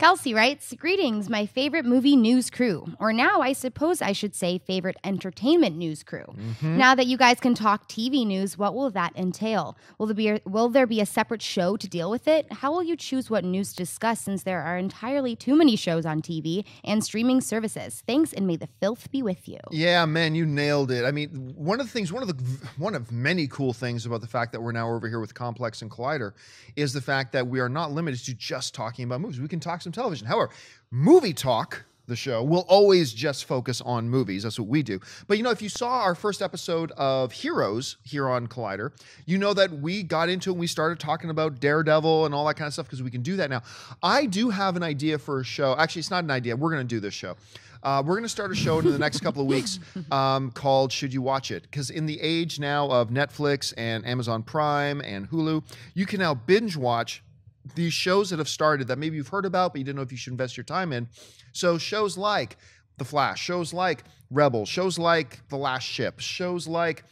Kelsie writes Greetings, my favorite movie news crew. Or now I suppose I should say favorite entertainment news crew. Mm-hmm. Now that you guys can talk TV news, what will that entail? Will there, be a, will there be a separate show to deal with it? How will you choose what news to discuss since there are entirely too many shows on TV and streaming services? Thanks, and may the filth be with you. Yeah, man, you nailed it. I mean, one of the things, one of the one of many cool things about the fact that we're now over here with Complex and Collider is the fact that we are not limited to just talking about movies. We can talk some television. However, movie talk the show will always just focus on movies. That's what we do. But you know, if you saw our first episode of Heroes here on Collider, you know that we got into it and we started talking about Daredevil and all that kind of stuff because we can do that now. I do have an idea for a show. Actually, it's not an idea. We're going to do this show. Uh, we're going to start a show in the next couple of weeks um, called Should You Watch It? Because in the age now of Netflix and Amazon Prime and Hulu, you can now binge watch these shows that have started that maybe you've heard about, but you didn't know if you should invest your time in. So shows like The Flash, shows like Rebel, shows like The Last Ship, shows like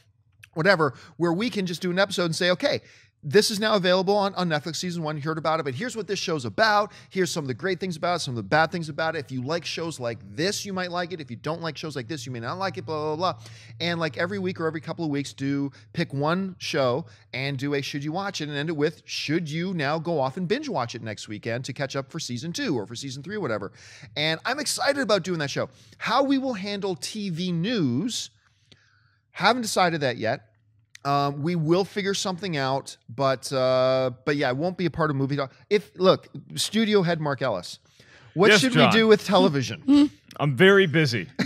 whatever, where we can just do an episode and say, okay, this is now available on, on Netflix season one. You heard about it, but here's what this show's about. Here's some of the great things about it, some of the bad things about it. If you like shows like this, you might like it. If you don't like shows like this, you may not like it, blah, blah, blah. And like every week or every couple of weeks, do pick one show and do a should you watch it and end it with should you now go off and binge watch it next weekend to catch up for season two or for season three or whatever. And I'm excited about doing that show. How we will handle TV news, haven't decided that yet. Um, we will figure something out, but uh, but yeah, it won't be a part of movie talk. If look, studio head Mark Ellis, what Yes, should John. we do with television? I'm very busy.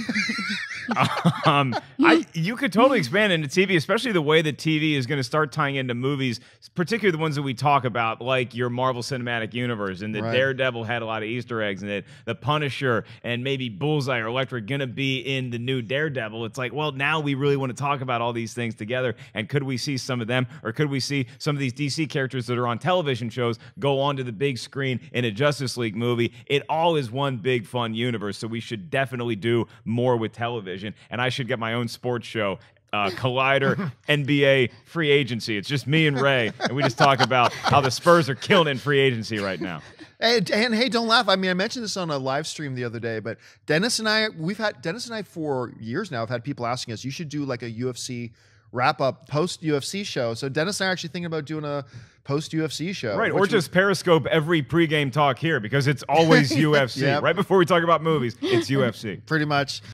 um, I, you could totally expand into TV, especially the way that TV is going to start tying into movies, particularly the ones that we talk about, like your Marvel Cinematic Universe and the Right. Daredevil had a lot of Easter eggs, in it, the Punisher and maybe Bullseye or Elektra going to be in the new Daredevil. It's like, well, now we really want to talk about all these things together, and could we see some of them, or could we see some of these DC characters that are on television shows go onto the big screen in a Justice League movie? It all is one big fun universe, so we should definitely do more with television. And I should get my own sports show. Uh, Collider NBA free agency. It's just me and Ray, and we just talk about how the Spurs are killing in free agency right now. and, and hey, don't laugh. I mean, I mentioned this on a live stream the other day, but Dennis and I, we've had Dennis and I for years now. have had people asking us, you should do like a UFC wrap up post UFC show. So Dennis and I are actually thinking about doing a post UFC show, Right, or just Periscope every pregame talk here because it's always UFC. Yep. Right before we talk about movies, it's UFC. pretty much